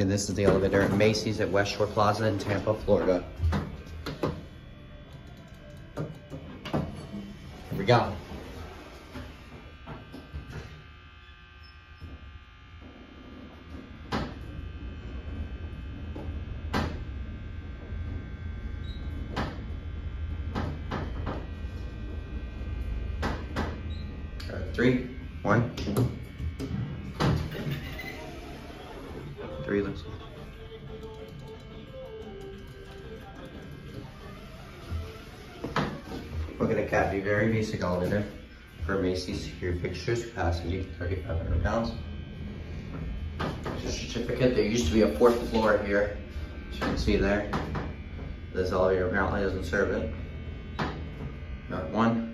Okay, this is the elevator at Macy's at Westshore Plaza in Tampa, Florida. Here we go. Three, one. Three looks good. We're gonna cap the very basic all-in for Macy's secure fixtures, capacity 3,500 pounds. There's a certificate, there used to be a fourth floor here, as you can see there. This elevator apparently doesn't serve it. Not one.